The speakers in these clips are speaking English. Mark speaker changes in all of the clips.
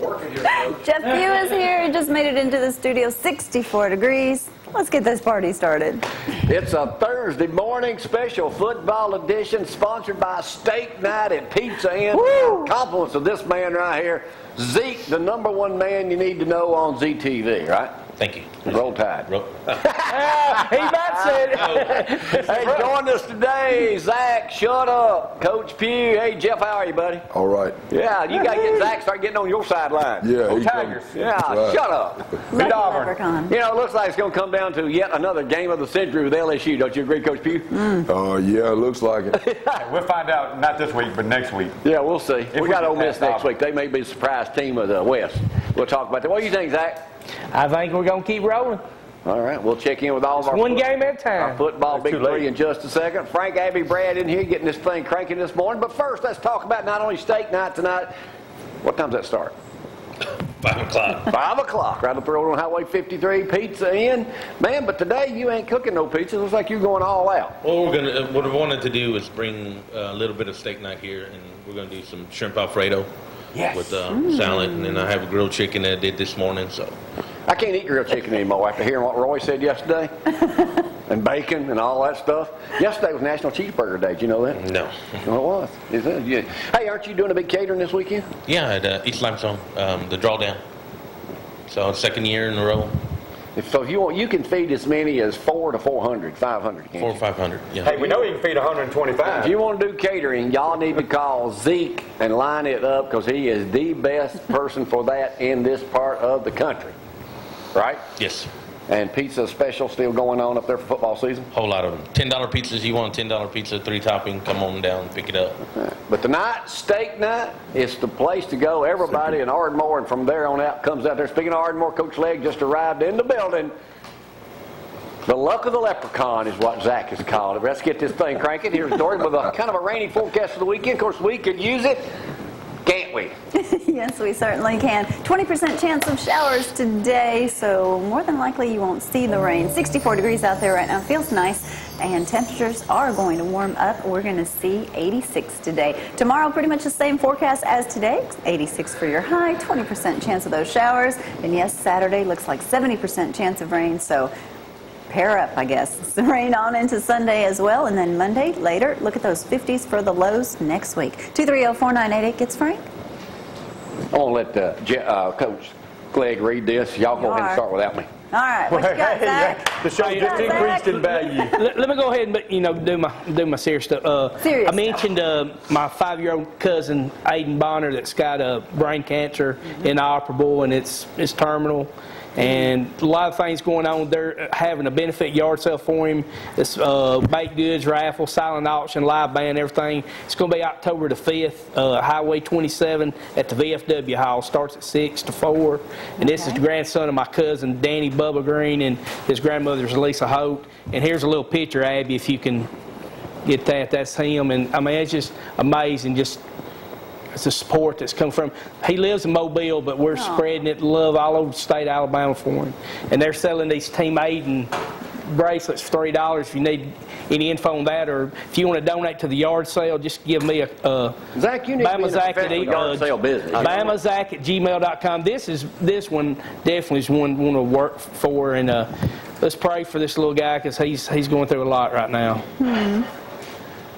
Speaker 1: Jeff Pugh is here. He just made it into the studio, 64 degrees. Let's get this party started.
Speaker 2: It's a Thursday morning special football edition sponsored by Steak Night at Pizza Inn.
Speaker 1: Woo!
Speaker 2: Compliments of this man right here, Zeke, the number one man you need to know on ZTV, right?
Speaker 3: Thank you.
Speaker 2: Roll Tide.
Speaker 3: Ro-
Speaker 4: he about said it.
Speaker 2: Hey, join us today, Zach. Shut up, Coach Pugh. Hey, Jeff, how are you, buddy?
Speaker 5: All right.
Speaker 2: Yeah, you got to get Zach start getting on your sideline.
Speaker 5: Yeah. he
Speaker 4: Tigers.
Speaker 5: come-
Speaker 2: Yeah,
Speaker 5: Right.
Speaker 2: shut up.
Speaker 1: Lucky
Speaker 4: Auburn.
Speaker 1: Leprechaun.
Speaker 2: You know, it looks like it's going to come down to yet another game of the century with LSU. Don't you agree, Coach Pugh?
Speaker 5: Uh, yeah, it looks like it.
Speaker 4: We'll find out not this week, but next week.
Speaker 2: Yeah, we'll see. we
Speaker 4: we
Speaker 2: got Ole Miss next
Speaker 4: Auburn.
Speaker 2: week. They may be the surprise team of the West. We'll talk about that. What do you think, Zach?
Speaker 6: I think we're going to keep rolling.
Speaker 2: All right, we'll check in with all of our
Speaker 6: One game at a time.
Speaker 2: our
Speaker 6: time.
Speaker 2: football
Speaker 4: It's
Speaker 2: big
Speaker 4: too
Speaker 2: three in just a second. Frank, Abby, Brad in here getting this thing cranking this morning. But first, let's talk about not only steak night tonight. What time's that start?
Speaker 3: Five o'clock.
Speaker 2: Five o'clock, right up the road on Highway 53, Pizza Inn. Man, but today you ain't cooking no pizza. Looks like you're going all out.
Speaker 3: Well, we're gonna. uh, What I wanted to do is bring uh, a little bit of steak night here, and we're gonna do some shrimp alfredo
Speaker 2: Yes.
Speaker 3: with uh, salad, and then I have a grilled chicken that I did this morning. So
Speaker 2: I can't eat grilled chicken anymore after hearing what Roy said yesterday. and bacon and all that stuff. Yesterday was National Cheeseburger Day. Did you know that?
Speaker 3: no.
Speaker 2: Well, it was. Is? Yeah. Hey, aren't you doing a big catering this weekend?
Speaker 3: Yeah, at uh, East Limestone, um, the drawdown. So second year in a row,
Speaker 2: If, so if you want, you can feed as many as four to 400, 500. Can't
Speaker 3: four or five hundred. Yeah.
Speaker 4: Hey, we know he can feed 125.
Speaker 2: If you want to do catering, y'all need to call Zeke and line it up because he is the best person for that in this part of the country. Right?
Speaker 3: Yes.
Speaker 2: And pizza special still going on up there for football season.
Speaker 3: Whole lot of them. Ten dollar pizzas. You want ten dollar pizza, three topping? Come on down, pick it up.
Speaker 2: But tonight, steak night, it's the place to go. Everybody in Ardmore, and from there on out comes out there. Speaking of Ardmore, Coach Legg just arrived in the building. The luck of the leprechaun is what Zach has called it. Let's get this thing cranking. Here's Dory with a kind of a rainy forecast for the weekend. Of course, we could use it, can't we?
Speaker 1: yes, we certainly can. 20% chance of showers today, so more than likely you won't see the rain. 64 degrees out there right now. Feels nice. And temperatures are going to warm up. We're going to see 86 today. Tomorrow, pretty much the same forecast as today. 86 for your high, 20% chance of those showers. And yes, Saturday looks like 70% chance of rain. So pair up, I guess. Some rain on into Sunday as well. And then Monday later, look at those 50s for the lows next week. 230 4988 gets Frank.
Speaker 2: I'm going to let uh, Je- uh, Coach Clegg read this. Y'all go
Speaker 1: You
Speaker 2: ahead and start without me.
Speaker 1: All right, what you got,
Speaker 4: Hey,
Speaker 1: Zach?
Speaker 4: the show
Speaker 1: What
Speaker 4: just increased in value.
Speaker 6: Let, let me go ahead and you know do my do my serious stuff. Uh,
Speaker 1: Serious
Speaker 6: I mentioned uh, my five-year-old cousin Aiden Bonner that's got a brain cancer inoperable and it's it's terminal. And a lot of things going on. They're having a benefit yard sale for him. It's uh, baked goods raffle, silent auction, live band, everything. It's going to be October the 5th, uh, Highway 27 at the VFW Hall. Starts at 6 to 4. And this is the grandson of my cousin Danny Bubba Green, and his grandmother's Lisa Holt. And here's a little picture, Abby, if you can get that. That's him. And I mean, it's just amazing. Just the support that's come from. He lives in Mobile, but we're
Speaker 1: Aw.
Speaker 6: spreading it love all over the state of Alabama for him. And they're selling these Team Aiden bracelets for three dollars. If you need any info on that, or if you want to donate to the yard sale, just give me a. Uh,
Speaker 2: Zach, you need to be in the
Speaker 6: Zach at,
Speaker 2: yard
Speaker 6: uh,
Speaker 2: sale business.
Speaker 6: BamaZach at gmail.com. This is this one definitely is one want to work for, and uh, let's pray for this little guy because he's he's going through a lot right now.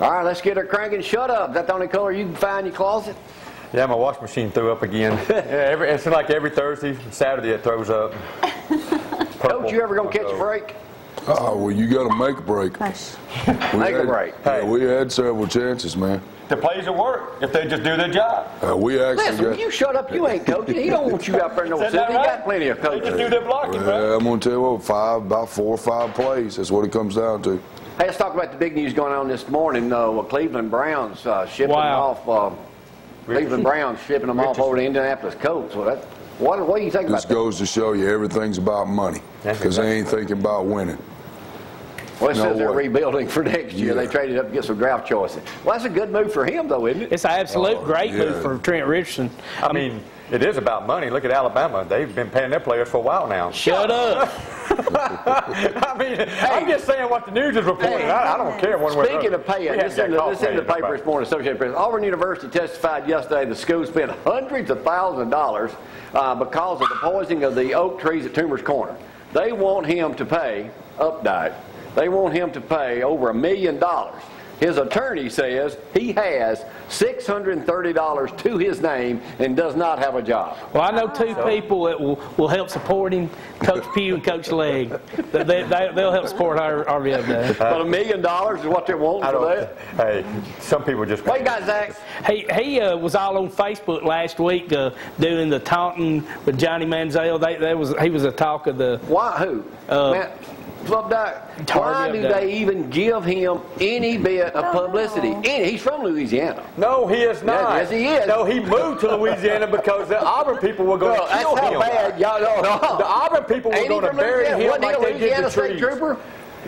Speaker 2: All right, let's get her cranking. Shut up. Is that the only color you can find in your closet?
Speaker 4: Yeah, my wash machine threw up again. yeah, every, it's like every Thursday, Saturday it throws up.
Speaker 2: Coach, you ever gonna catch a break?
Speaker 5: Oh, well, you got to make a break.
Speaker 1: Gosh.
Speaker 5: We
Speaker 2: Make a
Speaker 5: had-
Speaker 2: break.
Speaker 5: Yeah, we had several chances, man.
Speaker 4: The plays will work if they just do their job.
Speaker 5: Uh, we actually
Speaker 2: Listen,
Speaker 5: got.
Speaker 2: you shut up. You ain't coaching. He don't want you out there no
Speaker 4: Is
Speaker 2: city.
Speaker 4: that
Speaker 2: He
Speaker 4: right?
Speaker 2: got plenty of
Speaker 4: They just do
Speaker 2: coaches.
Speaker 4: their blocking, right?
Speaker 5: Well, I'm gonna tell you what, five, about four or five plays. That's what it comes down to.
Speaker 2: Hey, let's talk about the big news going on this morning. Uh, with Cleveland Browns uh, shipping
Speaker 6: Wow.
Speaker 2: off. Uh, Cleveland Browns shipping them off over to Indianapolis Colts. Well, that, what, what do you think
Speaker 5: This
Speaker 2: about that?
Speaker 5: goes to show you everything's about money
Speaker 4: That's
Speaker 5: because they ain't thinking about winning.
Speaker 2: Well, it
Speaker 5: No
Speaker 2: says they're
Speaker 5: way.
Speaker 2: rebuilding for next year. They traded up to get some draft choices. Well, that's a good move for him, though, isn't it?
Speaker 6: It's an absolute
Speaker 5: Oh,
Speaker 6: great move for Trent Richardson.
Speaker 4: I mean, it is about money. Look at Alabama. They've been paying their players for a while now.
Speaker 6: Shut up.
Speaker 4: I mean, I'm just saying what the news is reporting.
Speaker 2: Hey.
Speaker 4: I, I don't care one way or
Speaker 2: Speaking
Speaker 4: the
Speaker 2: of paying, this in the, this in the paper
Speaker 4: nobody.
Speaker 2: this morning, Associated Press. Auburn University testified yesterday the school spent hundreds of thousands of dollars uh, because of the poisoning of the oak trees at Toomer's Corner. They want him to pay, Updyke, they want him to pay over a million dollars. His attorney says he has $630 to his name and does not have a job.
Speaker 6: Well, I know two people that will, will help support him, Coach Pugh and Coach Legg. They, they, they'll help support our, our other day.
Speaker 2: But a million dollars is what they're wanting
Speaker 4: I
Speaker 2: for
Speaker 4: don't.
Speaker 2: that?
Speaker 4: Hey, some people just.
Speaker 2: What you got, Zach?
Speaker 6: He, he uh, was all on Facebook last week uh, doing the taunting with Johnny Manziel. They, they was, he was a talk of the.
Speaker 2: Why? Who?
Speaker 6: Uh,
Speaker 2: Man, Flub Dike, Why do they even give him any bit of publicity? Any, he's from Louisiana.
Speaker 4: No, he is not.
Speaker 2: yes, he is.
Speaker 4: No, he moved to Louisiana because the Auburn people were going
Speaker 2: Well,
Speaker 4: to
Speaker 2: that's
Speaker 4: kill
Speaker 2: how
Speaker 4: him.
Speaker 2: bad y'all know.
Speaker 4: The Auburn people were
Speaker 2: Ain't
Speaker 4: going to bury
Speaker 2: Louisiana?
Speaker 4: him
Speaker 2: Wasn't he
Speaker 4: like
Speaker 2: a
Speaker 4: they did
Speaker 2: Louisiana
Speaker 4: the
Speaker 2: state
Speaker 4: trees.
Speaker 2: trooper?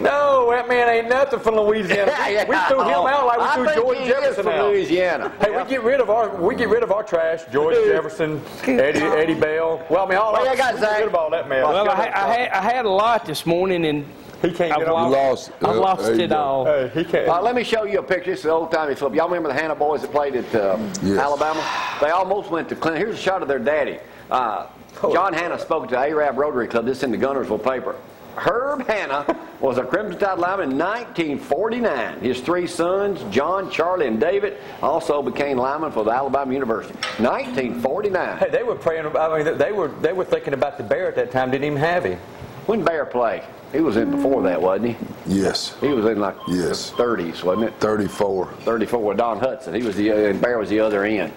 Speaker 4: No, that man ain't nothing from Louisiana.
Speaker 2: Yeah,
Speaker 4: We threw him out like we
Speaker 2: I
Speaker 4: threw George
Speaker 2: he is
Speaker 4: Jefferson
Speaker 2: from
Speaker 4: out.
Speaker 2: Louisiana.
Speaker 4: Hey, we get rid of our we get rid of our trash. George Jefferson, Eddie Eddie Bell. Well, I mean, all
Speaker 2: What
Speaker 4: our,
Speaker 2: you got,
Speaker 4: we get rid of all that man.
Speaker 6: Well, I, I, had, I had a lot this morning and
Speaker 4: he can't
Speaker 6: I've
Speaker 4: get
Speaker 6: lost,
Speaker 5: lost.
Speaker 6: I've
Speaker 5: Uh,
Speaker 6: lost it
Speaker 5: go.
Speaker 6: all.
Speaker 4: Hey, he can't.
Speaker 2: Uh, let me show you a picture. This is old timey flip. Y'all remember the Hannah boys that played at uh,
Speaker 5: Yes.
Speaker 2: Alabama? They almost went to Clinton. Here's a shot of their daddy. Uh,
Speaker 4: Oh.
Speaker 2: John Hannah spoke to a Arab Rotary Club. This is in the Guntersville paper. Herb Hannah was a Crimson Tide lineman in 1949. His three sons, John, Charlie, and David, also became linemen for the Alabama University. 1949.
Speaker 4: Hey, they were praying. about- I mean, they were they were thinking about the bear at that time. Didn't even have him.
Speaker 2: When Bear play? He was in before that, wasn't he?
Speaker 5: Yes.
Speaker 2: He was in like
Speaker 5: Yes.
Speaker 2: the 30s, wasn't it?
Speaker 5: 34.
Speaker 2: 34 with Don Hutson. He was the uh, and Bear was the other end.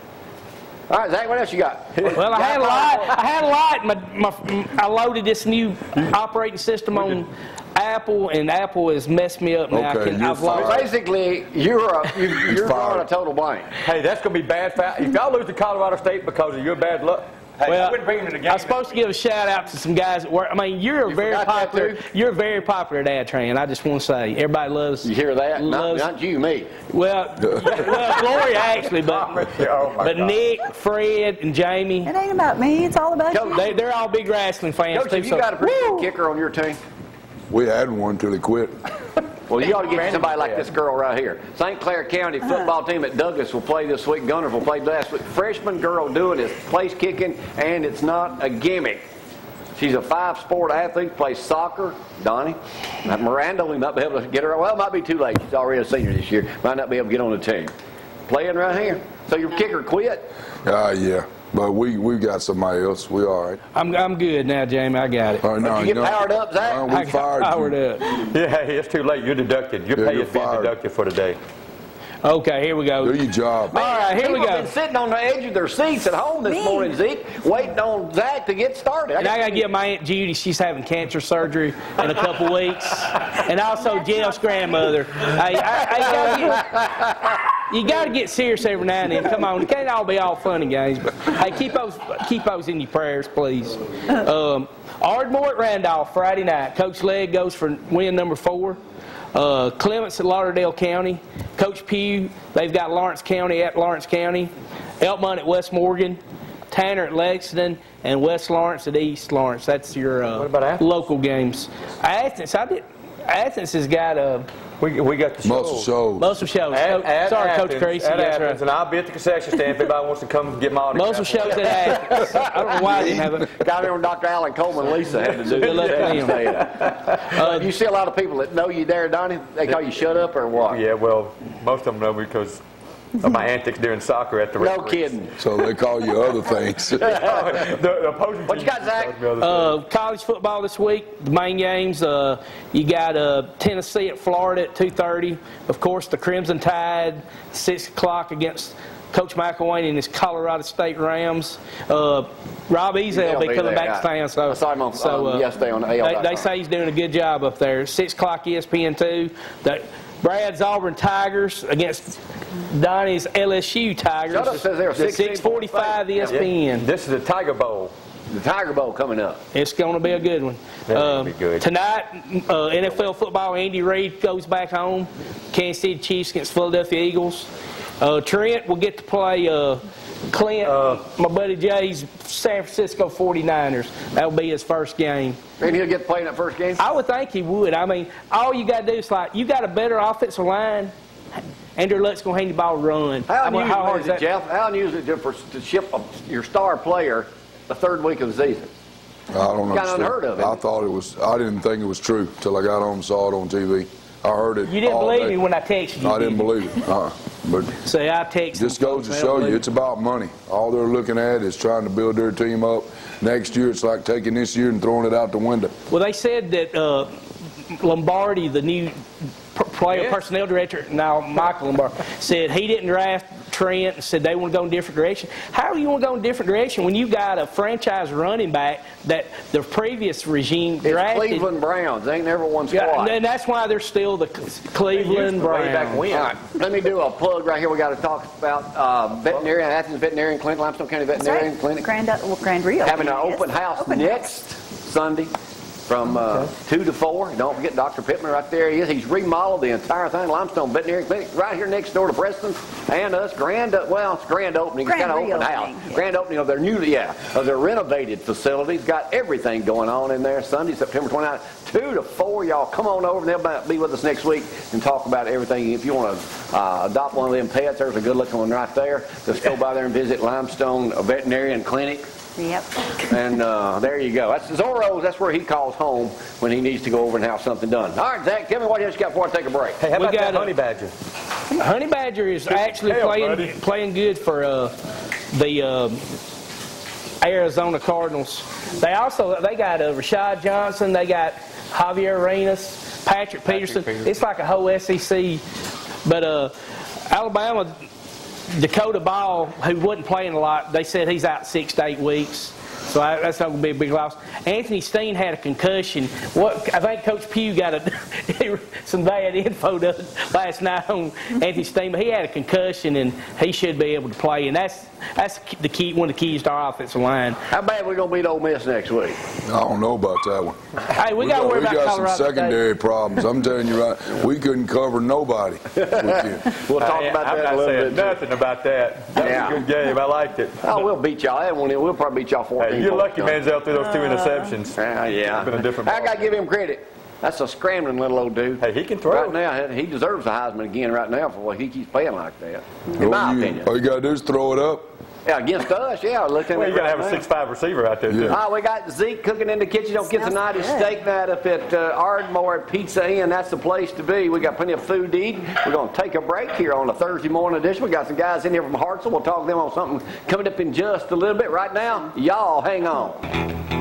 Speaker 2: All right, Zach, what else you got?
Speaker 6: Well, I had a lot. I had a lot. My, my, I loaded this new operating system on Apple, and Apple has messed me up now. I
Speaker 5: Okay,
Speaker 6: can,
Speaker 5: you're
Speaker 6: I've lost.
Speaker 2: Basically, you're uh, a, you, you're
Speaker 5: fired.
Speaker 2: drawing a total blank.
Speaker 4: Hey, that's gonna be bad. Fa- if y'all lose to Colorado State because of your bad luck, hey, I
Speaker 6: Well,
Speaker 4: wouldn't bring him to the game.
Speaker 6: I was supposed to give a shout out to some guys at work. I mean, you're a
Speaker 2: You
Speaker 6: very popular. You're a very popular dad train. I just want to say, everybody loves.
Speaker 2: You hear that? Not,
Speaker 6: Loves,
Speaker 2: not you, me.
Speaker 6: well, well, Gloria actually, but
Speaker 4: Oh,
Speaker 6: but
Speaker 4: God.
Speaker 6: Nick, Fred, and Jamie,
Speaker 1: It ain't about me. It's all about you.
Speaker 6: they, they're all big wrestling fans
Speaker 2: Coach,
Speaker 6: too.
Speaker 2: have you
Speaker 6: so-
Speaker 2: got a pretty good kicker on your team?
Speaker 5: We had one till he quit.
Speaker 2: Well, you ought to get
Speaker 4: Brandon
Speaker 2: somebody like this girl right here. St. Clair County football team at Douglas will play this week. Gunners will play last week. Freshman girl doing is place kicking, and it's not a gimmick. She's a five-sport athlete, plays soccer. Donnie, Miranda, we might be able to get her. Well, it might be too late. She's already a senior this year. Might not be able to get on the team. Playing right here. So your kicker quit.
Speaker 5: Ah, yeah. But we, we got somebody else. We all right.
Speaker 6: I'm, I'm good now, Jamie. I got it.
Speaker 5: All right, no,
Speaker 2: you get
Speaker 5: no.
Speaker 2: powered up, Zach?
Speaker 5: No, we
Speaker 6: I got
Speaker 5: fired
Speaker 6: powered
Speaker 5: you.
Speaker 6: up.
Speaker 4: Yeah, hey, it's too late. You're deducted. Your
Speaker 5: Yeah,
Speaker 4: pay
Speaker 5: you're
Speaker 4: is being
Speaker 5: fired.
Speaker 4: deducted for today.
Speaker 6: Okay, here we go.
Speaker 5: Do your job.
Speaker 6: All right, here we
Speaker 2: People
Speaker 6: go.
Speaker 2: have been sitting on the edge of their seats at home this
Speaker 1: Me.
Speaker 2: morning, Zeke, waiting on Zach to get started.
Speaker 6: And I got to get my Aunt Judy. She's having cancer surgery in a couple weeks. And also Jeff's grandmother. Hey, I, I gotta get, you got to get serious every now and then. Come on. It can't all be all fun and games. But hey, keep those, keep those in your prayers, please. Um, Ardmore at Randolph, Friday night. Coach Leg goes for win number four. Uh, Clements at Lauderdale County. Coach Pugh, they've got Lawrence County at Lawrence County. Elkmont at West Morgan. Tanner at Lexington, and West Lawrence at East Lawrence. That's your uh, local games. Athens, I did. Athens has got a
Speaker 4: We, we got the show.
Speaker 5: Muscle Shoals.
Speaker 6: Muscle Shoals.
Speaker 4: At, at
Speaker 6: sorry,
Speaker 4: Athens,
Speaker 6: Coach Tracy.
Speaker 4: At
Speaker 6: That's
Speaker 4: Athens,
Speaker 6: right.
Speaker 4: and I'll be at the concession stand if anybody wants to come get my autograph.
Speaker 6: Muscle Shoals at Athens. I don't know why I didn't have it.
Speaker 2: Down there when Dr. Alan Coleman Lisa had to do
Speaker 6: Good luck to
Speaker 2: that.
Speaker 6: him.
Speaker 2: Uh, you see a lot of people that know you there, Donnie? They call you shut up or what?
Speaker 4: Yeah, well, most of them know because of my antics during soccer at the
Speaker 2: No
Speaker 4: referees.
Speaker 2: kidding.
Speaker 5: So they call you other things.
Speaker 4: the, the opposing
Speaker 2: What you got, Zach?
Speaker 4: calls
Speaker 6: Uh, college football this week, the main games. Uh, you got uh, Tennessee at Florida at 2:30. Of course, the Crimson Tide, six o'clock against Coach McElwain and his Colorado State Rams. Uh, Rob Ezel will be
Speaker 2: be
Speaker 6: coming back to town. So,
Speaker 2: I saw him on-
Speaker 6: so,
Speaker 2: on
Speaker 6: uh,
Speaker 2: yesterday on
Speaker 6: they,
Speaker 2: AL.com.
Speaker 6: they say he's doing a good job up there. Six o'clock E ESPN two. The, Brad's Auburn Tigers against Donnie's LSU Tigers.
Speaker 2: Shut up, says they're
Speaker 6: The
Speaker 2: 16.5.
Speaker 6: 6:45
Speaker 4: Yeah,
Speaker 6: ESPN.
Speaker 4: This is the Tiger Bowl.
Speaker 2: the Tiger Bowl coming up.
Speaker 6: It's going to be a good one. Um,
Speaker 4: be good.
Speaker 6: Tonight, uh, NFL football, Andy Reid goes back home. Kansas City Chiefs against Philadelphia Eagles. Uh, Trent will get to play uh, Clint, my buddy Jay's San Francisco 49ers. That'll be his first game.
Speaker 2: And he'll get to play in that first game.
Speaker 6: I would think he would. I mean, all you got to do is like, you got a better offensive line. Andrew Luck's going to hand the ball run.
Speaker 2: How
Speaker 6: I mean,
Speaker 2: unusual
Speaker 6: hard
Speaker 2: is
Speaker 6: is
Speaker 2: it,
Speaker 6: that?
Speaker 2: Jeff? How unusual is it for, to ship a, your star player the third week of the season?
Speaker 5: I don't
Speaker 2: Kinda
Speaker 5: understand.
Speaker 2: unheard of, isn't
Speaker 5: I thought it was, I didn't think it was true till I got home and saw it on TV. I heard it
Speaker 6: You didn't
Speaker 5: all
Speaker 6: believe
Speaker 5: day.
Speaker 6: me when I texted you.
Speaker 5: I didn't
Speaker 6: did you?
Speaker 5: believe it. Uh-uh. But
Speaker 6: Say I texted.
Speaker 5: just goes to show you, it's about money. All they're looking at is trying to build their team up. Next year, it's like taking this year and throwing it out the window.
Speaker 6: Well, they said that uh, Lombardi, the new player
Speaker 2: Yes.
Speaker 6: personnel director, now Michael Lombardi, said he didn't draft Trent and said they want to go in a different direction. How do you want to go in a different direction when you got a franchise running back that the previous regime
Speaker 2: It's
Speaker 6: drafted?
Speaker 2: Cleveland Browns. They ain't never won
Speaker 6: Yeah,
Speaker 2: squad.
Speaker 6: and that's why they're still the Cleveland
Speaker 4: Way back
Speaker 6: Browns.
Speaker 4: when.
Speaker 2: All right, let me do a plug right here. We got to talk about uh, veterinarian, Athens Veterinarian Clinic, Limestone County Veterinarian
Speaker 1: right.
Speaker 2: Clinic.
Speaker 1: Grand, well, Grand Rio.
Speaker 2: having an open house
Speaker 1: Open
Speaker 2: next Sunday from uh, 2 to 4. Don't forget Dr. Pittman right there. He is. He's remodeled the entire thing. Limestone Veterinary Clinic right here next door to Preston and us. Grand, uh, well, it's grand opening. It's
Speaker 1: Grand
Speaker 2: kind of open house.
Speaker 1: yeah.
Speaker 2: Grand opening of their new, yeah, of their renovated facilities. Got everything going on in there. Sunday, September 29th, 2 to 4. Y'all come on over and they'll be with us next week and talk about everything. If you want to uh, adopt one of them pets, there's a good looking one right there. Just go by there and visit Limestone Veterinarian Clinic.
Speaker 1: Yep.
Speaker 2: And uh, there you go. That's Zorro's. That's where he calls home when he needs to go over and have something done. All right, Zach, tell me what else you got before I take a break.
Speaker 4: Hey, how
Speaker 6: We
Speaker 4: about that
Speaker 6: got a-
Speaker 4: honey badger?
Speaker 6: Honey Badger is actually
Speaker 4: hell,
Speaker 6: playing
Speaker 4: buddy.
Speaker 6: playing good for uh, the uh, Arizona Cardinals. They also they got uh, Rashad Johnson. They got Javier Arenas, Patrick, Peterson.
Speaker 4: Peterson.
Speaker 6: It's like a whole SEC. But uh, Alabama, Dakota Ball, who wasn't playing a lot, they said he's out six to eight weeks. So I, that's not going to be a big loss. Anthony Steen had a concussion. What I think Coach Pugh got a, some bad info last night on Anthony Steen, but he had a concussion and he should be able to play. And that's that's the key, one of the keys to our offensive line.
Speaker 2: How bad we gonna beat Ole Miss next week?
Speaker 5: I don't know about that one.
Speaker 6: Hey, we, got to worry
Speaker 5: we
Speaker 6: about
Speaker 5: got
Speaker 6: Colorado
Speaker 5: some
Speaker 6: State.
Speaker 5: secondary problems. I'm telling you right, we couldn't cover nobody. We can't.
Speaker 2: We'll talk
Speaker 4: Hey,
Speaker 2: about
Speaker 4: I'm
Speaker 2: that
Speaker 4: not
Speaker 2: a little
Speaker 4: saying
Speaker 2: bit. too.
Speaker 4: nothing about that. That
Speaker 2: Yeah.
Speaker 4: was a good game. I liked it.
Speaker 2: Oh, we'll beat y'all. That one, we'll probably beat y'all 14.
Speaker 4: Hey, you're lucky,
Speaker 2: points.
Speaker 4: Manziel threw those two uh, interceptions.
Speaker 2: Yeah, yeah.
Speaker 4: Been a different
Speaker 2: I gotta give him credit. That's a scrambling little old dude.
Speaker 4: Hey, he can throw.
Speaker 2: Right now, he deserves a Heisman again right now for what he keeps playing like that. In my
Speaker 5: you,
Speaker 2: opinion.
Speaker 5: all you gotta do is throw it up.
Speaker 2: Yeah, against us, yeah. Look at
Speaker 4: Well,
Speaker 2: it
Speaker 4: you got to
Speaker 2: right
Speaker 4: have a
Speaker 2: now.
Speaker 4: six-five receiver out there, too.
Speaker 5: Yeah.
Speaker 2: Ah, we got Zeke cooking in the kitchen. Don't get
Speaker 1: Smells
Speaker 2: tonight is
Speaker 1: good.
Speaker 2: steak night up at uh, Ardmore at Pizza Inn. That's the place to be. We got plenty of food to eat. We're going to take a break here on a Thursday morning edition. We got some guys in here from Hartselle. We'll talk to them on something coming up in just a little bit. Right now, y'all hang on.